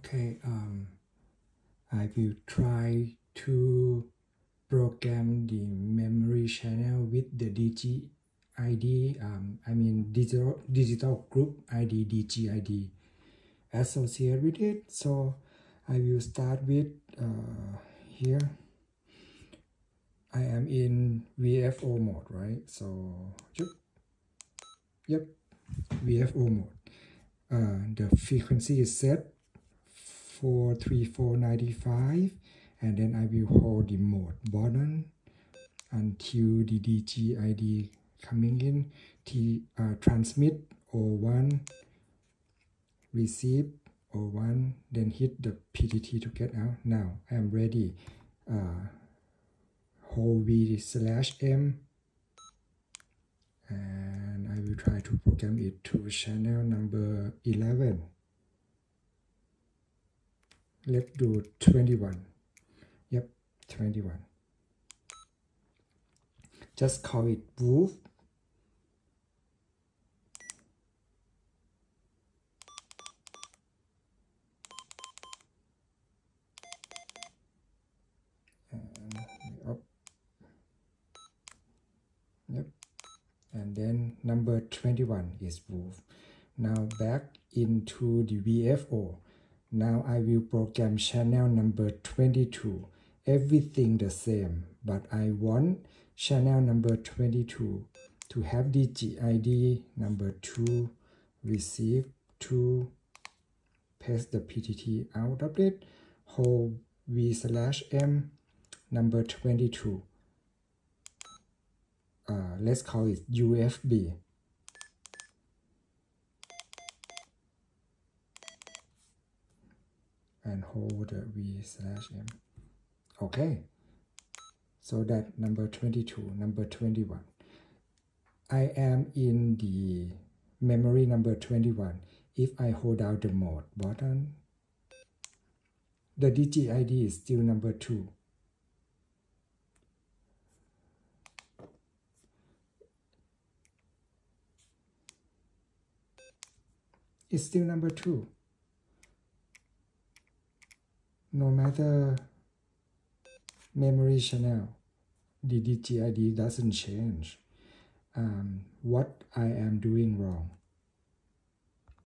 Okay, um, I will try to program the memory channel with the DG ID, um, I mean digital, digital group ID, DG ID associated with it. So I will start with uh, here. I am in VFO mode, right? So, yep, yep, VFO mode. Uh, the frequency is set 43495 and then I will hold the mode button until the DG ID coming in. T uh, transmit O1 receive O1 then hit the PTT to get out. Now I am ready. Uh, hold V slash M and I will try to program it to channel number 11 let's do 21 yep 21 just call it woof and oh. yep. And then number 21 is woof now back into the VFO now I will program channel number 22. Everything the same, but I want channel number 22 to have DGID number 2, receive 2, paste the PTT out of it, hold V slash M number 22. Uh, let's call it UFB. And hold V slash M. Okay, so that number 22, number 21. I am in the memory number 21. If I hold down the mode button, the DGID is still number 2. It's still number 2 no matter memory channel, the DGID doesn't change. Um, what I am doing wrong.